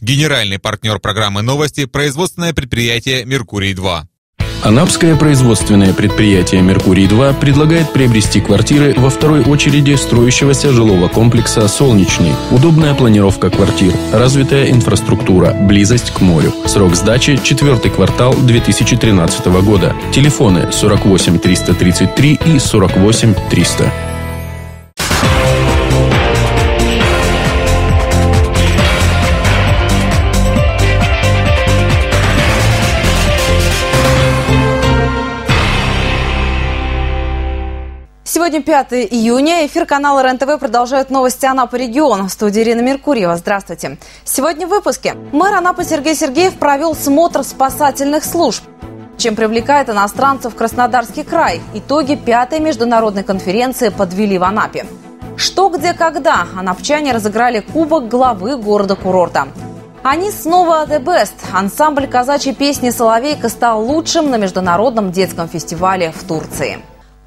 Генеральный партнер программы «Новости» – производственное предприятие «Меркурий-2». Анапское производственное предприятие «Меркурий-2» предлагает приобрести квартиры во второй очереди строящегося жилого комплекса «Солнечный». Удобная планировка квартир, развитая инфраструктура, близость к морю. Срок сдачи – четвертый квартал 2013 года. Телефоны 48 333 и 48 300. Сегодня 5 июня. Эфир канала РЕН-ТВ продолжает новости Анапы регион. В студии Ирина Меркурьева. Здравствуйте. Сегодня в выпуске. Мэр Анапы Сергей Сергеев провел смотр спасательных служб. Чем привлекает иностранцев Краснодарский край. Итоги пятой международной конференции подвели в Анапе. Что, где, когда. Анапчане разыграли кубок главы города-курорта. Они снова The Best. Ансамбль казачьей песни «Соловейка» стал лучшим на международном детском фестивале в Турции.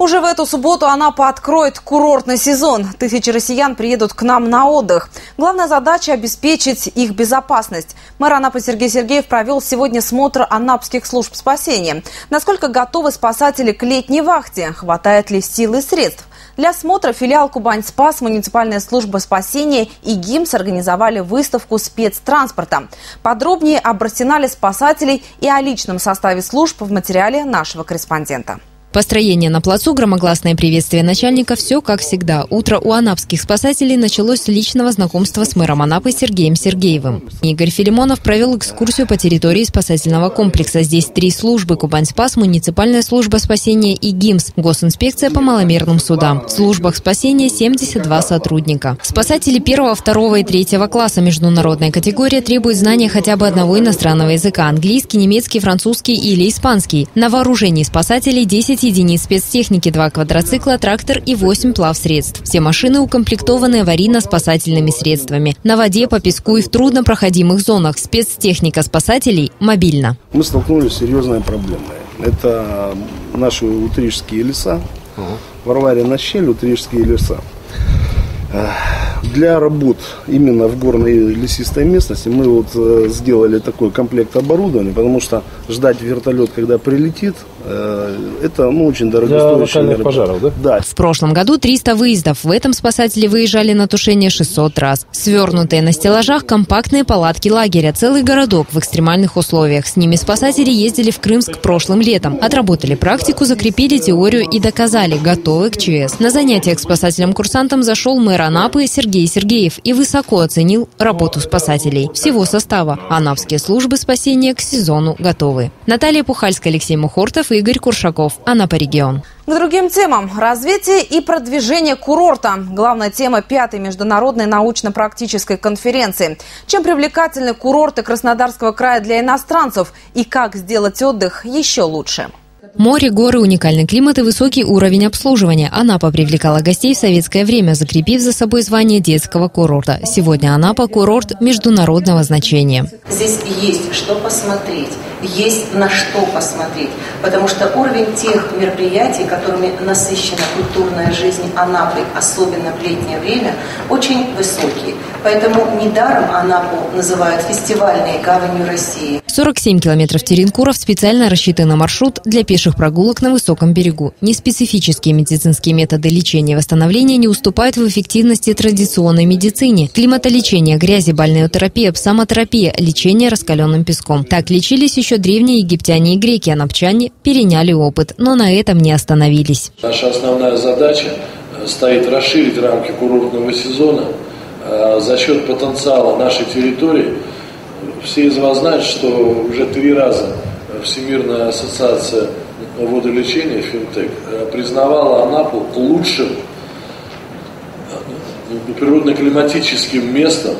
Уже в эту субботу Анапа откроет курортный сезон. Тысячи россиян приедут к нам на отдых. Главная задача – обеспечить их безопасность. Мэр Анапы Сергей Сергеев провел сегодня смотр анапских служб спасения. Насколько готовы спасатели к летней вахте? Хватает ли сил и средств? Для смотра филиал «Кубань-Спас», муниципальная служба спасения и ГИМС организовали выставку спецтранспорта. Подробнее об арсенале спасателей и о личном составе служб в материале нашего корреспондента. Построение на плацу, громогласное приветствие начальника – все как всегда. Утро у анапских спасателей началось с личного знакомства с мэром Анапы Сергеем Сергеевым. Игорь Филимонов провел экскурсию по территории спасательного комплекса. Здесь три службы – Кубань-Спас, муниципальная служба спасения и ГИМС, госинспекция по маломерным судам. В службах спасения 72 сотрудника. Спасатели первого, второго и третьего класса международная категория требует знания хотя бы одного иностранного языка – английский, немецкий, французский или испанский. На вооружении спасателей 10 единиц спецтехники, 2 квадроцикла, трактор и 8 плавсредств. Все машины укомплектованы аварийно-спасательными средствами. На воде, по песку и в труднопроходимых зонах. Спецтехника спасателей мобильна. Мы столкнулись с серьезной проблемой. Это наши утрижские леса. Варварина щель, утрижские леса. Для работ именно в горной лесистой местности мы вот э, сделали такой комплект оборудования, потому что ждать вертолет, когда прилетит, э, это ну, очень дорогостоящее Для пожаров, да? Да. В прошлом году 300 выездов. В этом спасатели выезжали на тушение 600 раз. Свернутые на стеллажах компактные палатки лагеря, целый городок в экстремальных условиях. С ними спасатели ездили в Крымск прошлым летом. Отработали практику, закрепили теорию и доказали, готовы к ЧС. На занятиях спасателям-курсантам зашел мэр Анапы Сергей Сергеев и высоко оценил работу спасателей. Всего состава Анапские службы спасения к сезону готовы. Наталья Пухальская, Алексей Мухортов Игорь Куршаков. Анапа регион. К другим темам. Развитие и продвижение курорта. Главная тема пятой международной научно-практической конференции. Чем привлекательны курорты Краснодарского края для иностранцев и как сделать отдых еще лучше? Море, горы, уникальный климат и высокий уровень обслуживания. Анапа привлекала гостей в советское время, закрепив за собой звание детского курорта. Сегодня Анапа – курорт международного значения. Здесь есть что посмотреть есть на что посмотреть, потому что уровень тех мероприятий, которыми насыщена культурная жизнь Анапы, особенно в летнее время, очень высокий. Поэтому недаром Анапу называют фестивальной гаванью России. 47 километров Теренкуров специально рассчитан маршрут для пеших прогулок на высоком берегу. Неспецифические медицинские методы лечения и восстановления не уступают в эффективности традиционной медицине. Климатолечение, грязи, бальнеотерапия, псамотерапия, лечение раскаленным песком. Так лечились еще древние египтяне и греки, а напчане переняли опыт, но на этом не остановились. Наша основная задача э, стоит расширить рамки курортного сезона э, за счет потенциала нашей территории. Все из вас знают, что уже три раза Всемирная ассоциация водолечения Финтек э, признавала Анапу лучшим природно-климатическим местом,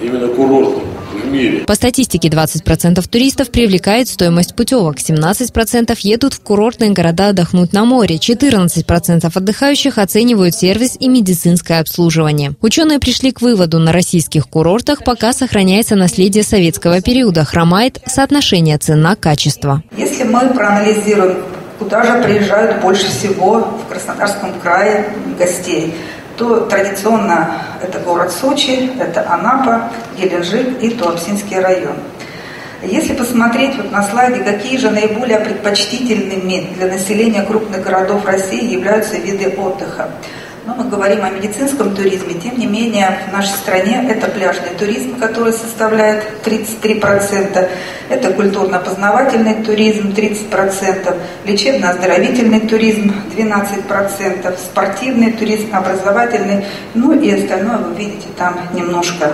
именно курортным в мире. По статистике 20% туристов привлекает стоимость путевок, 17% едут в курортные города отдохнуть на море, 14% отдыхающих оценивают сервис и медицинское обслуживание. Ученые пришли к выводу, на российских курортах пока сохраняется наследие советского периода, хромает соотношение цена-качество. Если мы проанализируем, куда же приезжают больше всего в Краснодарском крае гостей, то традиционно это город Сочи, это Анапа, Геленджик и Туапсинский район. Если посмотреть вот на слайде, какие же наиболее предпочтительными для населения крупных городов России являются виды отдыха. Но мы говорим о медицинском туризме, тем не менее в нашей стране это пляжный туризм, который составляет 33%, это культурно-познавательный туризм 30%, лечебно-оздоровительный туризм 12%, спортивный туризм, образовательный, ну и остальное вы видите там немножко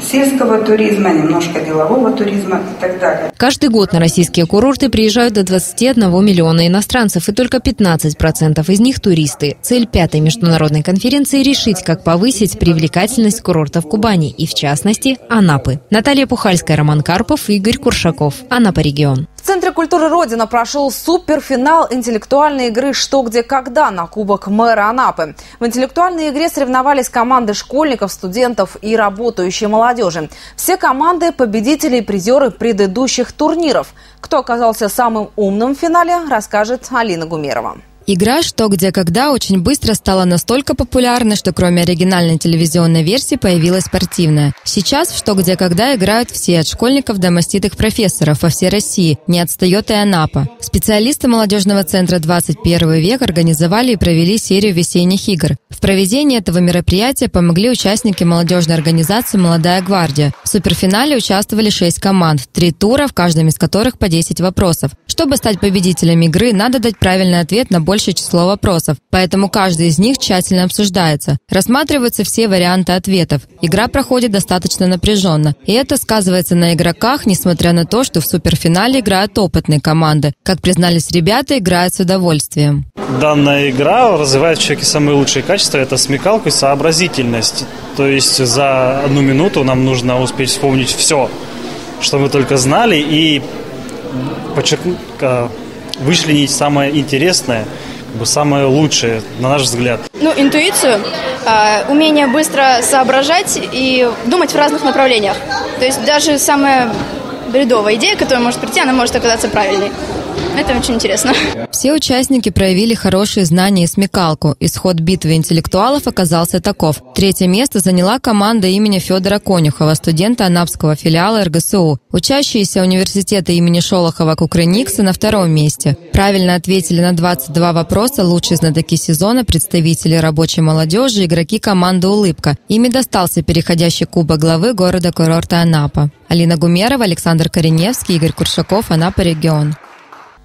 сельского туризма, немножко делового туризма и так далее. Каждый год на российские курорты приезжают до 21 миллиона иностранцев, и только 15% из них – туристы. Цель пятой международной конференции – решить, как повысить привлекательность курортов Кубани и, в частности, Анапы. Наталья Пухальская, Роман Карпов, Игорь Куршаков. Анапа регион. В Центре культуры Родина прошел суперфинал интеллектуальной игры «Что, где, когда» на Кубок мэра Анапы. В интеллектуальной игре соревновались команды школьников, студентов и работающей молодежи. Все команды – победители и призеры предыдущих турниров. Кто оказался самым умным в финале, расскажет Алина Гумерова. Игра «Что, где, когда» очень быстро стала настолько популярной, что кроме оригинальной телевизионной версии появилась спортивная. Сейчас в «Что, где, когда» играют все, от школьников до маститых профессоров во всей России. Не отстает и Анапа. Специалисты молодежного центра «21 век» организовали и провели серию весенних игр. В проведении этого мероприятия помогли участники молодежной организации «Молодая гвардия». В суперфинале участвовали шесть команд, три тура, в каждом из которых по 10 вопросов. Чтобы стать победителем игры, надо дать правильный ответ на большее число вопросов, поэтому каждый из них тщательно обсуждается. Рассматриваются все варианты ответов. Игра проходит достаточно напряженно, и это сказывается на игроках, несмотря на то, что в суперфинале играют опытные команды. Как признались ребята, играют с удовольствием. Данная игра развивает в человеке самые лучшие качества. Это смекалку и сообразительность. То есть за одну минуту нам нужно успеть вспомнить все, что мы только знали, и подчеркнуть, вычленить самое интересное, как бы самое лучшее, на наш взгляд. Ну, интуицию, э, умение быстро соображать и думать в разных направлениях. То есть даже самая бредовая идея, которая может прийти, она может оказаться правильной. Это очень интересно. Все участники проявили хорошие знания и смекалку. Исход битвы интеллектуалов оказался таков. Третье место заняла команда имени Федора Конюхова, студента Анапского филиала РГСУ. Учащиеся университета имени Шолохова Кукрыникса на втором месте. Правильно ответили на 22 вопроса лучшие знатоки сезона, представители рабочей молодежи, игроки команды «Улыбка». Ими достался переходящий кубок главы города-курорта Анапа. Алина Гумерова, Александр Кореневский, Игорь Куршаков, Анапа регион.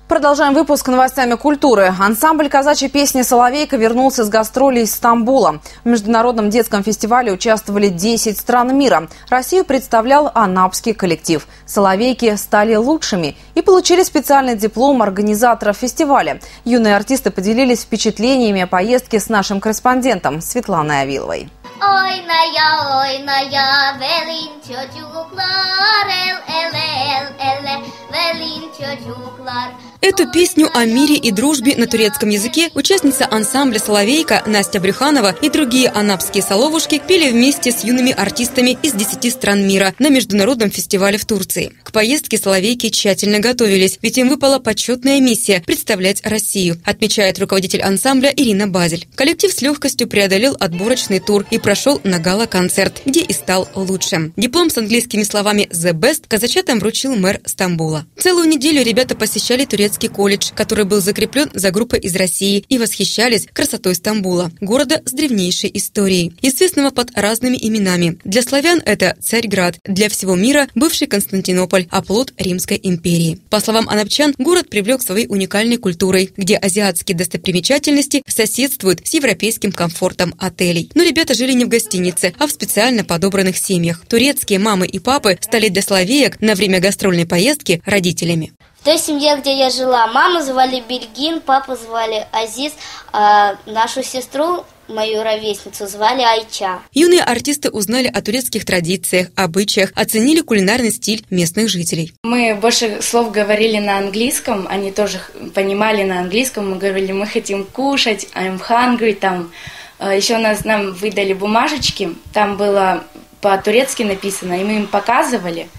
Продолжаем выпуск новостями культуры. Ансамбль казачьей песни «Соловейка» вернулся с гастролей из Стамбула. В международном детском фестивале участвовали 10 стран мира. Россию представлял анапский коллектив. «Соловейки» стали лучшими и получили специальный диплом организатора фестиваля. Юные артисты поделились впечатлениями о поездке с нашим корреспондентом Светланой Авиловой. Oynaya oynaya velin çocuklar el ele el ele velin çocuklar Эту песню о мире и дружбе на турецком языке участница ансамбля «Соловейка» Настя Брюханова и другие анапские соловушки пели вместе с юными артистами из 10 стран мира на международном фестивале в Турции. К поездке «Соловейки» тщательно готовились, ведь им выпала почетная миссия – представлять Россию, отмечает руководитель ансамбля Ирина Базель. Коллектив с легкостью преодолел отборочный тур и прошел на гала-концерт, где и стал лучшим. Диплом с английскими словами «The Best» казачатам вручил мэр Стамбула. Целую неделю ребята посещали турецкий колледж, который был закреплен за группой из России и восхищались красотой Стамбула, города с древнейшей историей, известного под разными именами. Для славян это Царьград, для всего мира бывший Константинополь, оплот Римской империи. По словам анапчан, город привлек своей уникальной культурой, где азиатские достопримечательности соседствуют с европейским комфортом отелей. Но ребята жили не в гостинице, а в специально подобранных семьях. Турецкие мамы и папы стали для словеек на время гастрольной поездки родителями. В той семье, где я жила, маму звали Бельгин, папу звали Азиз, а нашу сестру мою ровесницу звали Айча. Юные артисты узнали о турецких традициях, обычаях, оценили кулинарный стиль местных жителей. Мы больше слов говорили на английском, они тоже понимали на английском. Мы говорили, мы хотим кушать, I'm hungry, там Э, Еще нас нам выдали бумажечки, там было по-турецки написано, и мы им показывали,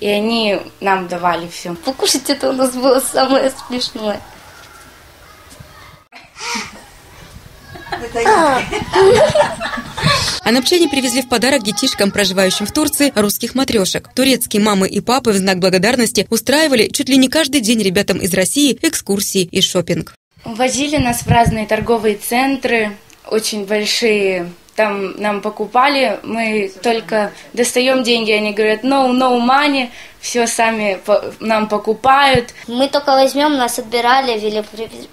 и они нам давали все. Покушать это у нас было самое смешное. Анапчане привезли в подарок детишкам, проживающим в Турции, русских матрешек. Турецкие мамы и папы в знак благодарности устраивали чуть ли не каждый день ребятам из России экскурсии и шопинг. Возили нас в разные торговые центры, очень большие. Там нам покупали, мы только достаем деньги, они говорят no, no money, все сами нам покупают. Мы только возьмем, нас отбирали, вели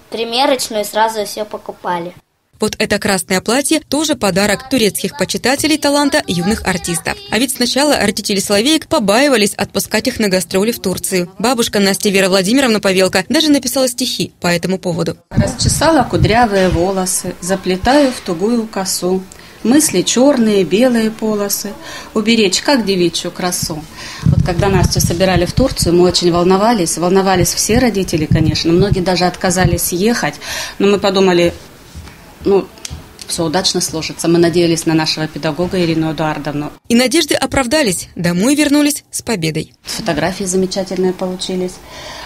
примерочную и сразу все покупали. Вот это красное платье тоже подарок турецких почитателей таланта юных артистов. А ведь сначала родители Соловеек побаивались отпускать их на гастроли в Турцию. Бабушка Настя Вера Владимировна Павелка даже написала стихи по этому поводу. Расчесала кудрявые волосы, заплетаю в тугую косу. Мысли черные, белые полосы. Уберечь, как девичью красу. Вот когда Настю собирали в Турцию, мы очень волновались. Волновались все родители, конечно. Многие даже отказались ехать. Но мы подумали, ну, все удачно сложится. Мы надеялись на нашего педагога Ирину Эдуардовну. И надежды оправдались. Домой вернулись с победой. Фотографии замечательные получились.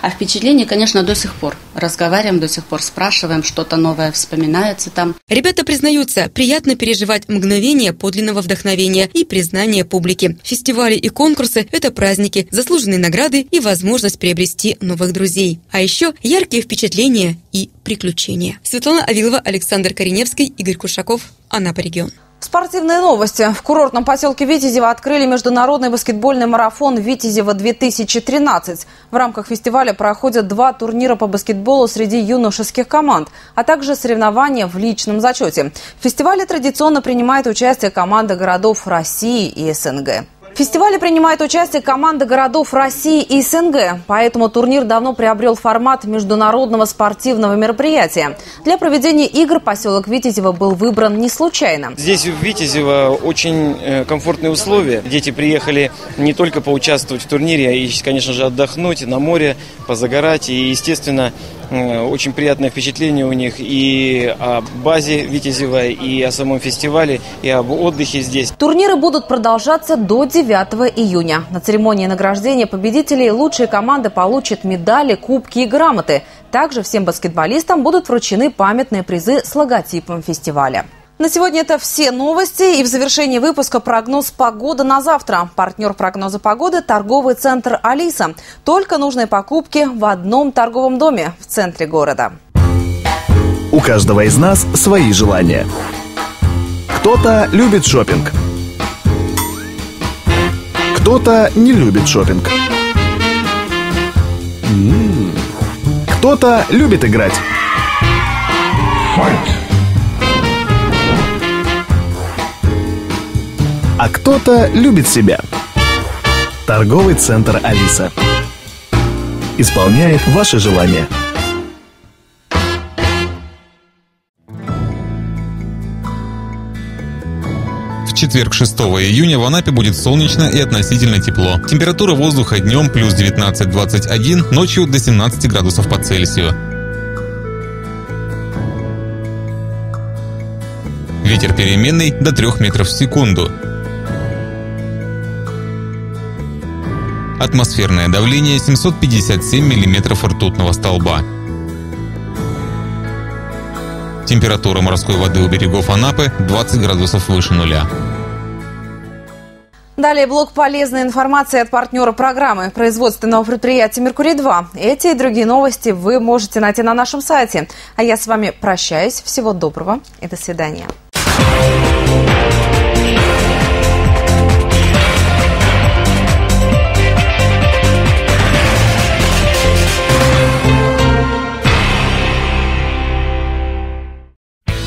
А впечатление, конечно, до сих пор. Разговариваем до сих пор, спрашиваем, что-то новое вспоминается там. Ребята признаются, приятно переживать мгновение подлинного вдохновения и признания публики. Фестивали и конкурсы – это праздники, заслуженные награды и возможность приобрести новых друзей. А еще яркие впечатления и приключения. Светлана Авилова, Александр Кореневский, Игорь Кушаков, Анапа регион. Спортивные новости. В курортном поселке Витязево открыли международный баскетбольный марафон «Витязево-2013». В рамках фестиваля проходят два турнира по баскетболу среди юношеских команд, а также соревнования в личном зачете. В фестивале традиционно принимает участие команда городов России и СНГ. В фестивале принимает участие команда городов России и СНГ, поэтому турнир давно приобрел формат международного спортивного мероприятия. Для проведения игр поселок Витязево был выбран не случайно. Здесь в Витязево очень э, комфортные условия. Дети приехали не только поучаствовать в турнире, а и, конечно же, отдохнуть на море, позагорать и, естественно, очень приятное впечатление у них и о базе Витязева, и о самом фестивале, и об отдыхе здесь. Турниры будут продолжаться до 9 июня. На церемонии награждения победителей лучшие команды получат медали, кубки и грамоты. Также всем баскетболистам будут вручены памятные призы с логотипом фестиваля. На сегодня это все новости. И в завершении выпуска прогноз погоды на завтра. Партнер прогноза погоды – торговый центр «Алиса». Только нужные покупки в одном торговом доме в центре города. У каждого из нас свои желания. Кто-то любит шопинг. Кто-то не любит шопинг. Кто-то любит играть. Fight. А кто-то любит себя. Торговый центр «Алиса» исполняет ваши желания. В четверг 6 июня в Анапе будет солнечно и относительно тепло. Температура воздуха днем плюс 19-21, ночью до 17 градусов по Цельсию. Ветер переменный до 3 метров в секунду. Атмосферное давление 757 миллиметров ртутного столба. Температура морской воды у берегов Анапы 20 градусов выше нуля. Далее блок полезной информации от партнера программы производственного предприятия «Меркурий-2». Эти и другие новости вы можете найти на нашем сайте. А я с вами прощаюсь. Всего доброго и до свидания.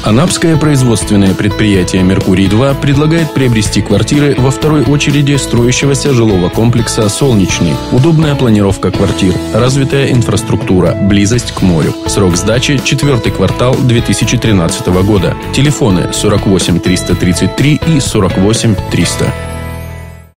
Анапское производственное предприятие «Меркурий-2» предлагает приобрести квартиры во второй очереди строящегося жилого комплекса «Солнечный». Удобная планировка квартир, развитая инфраструктура, близость к морю. Срок сдачи – четвертый квартал 2013 года. Телефоны 48 333 и 48 300.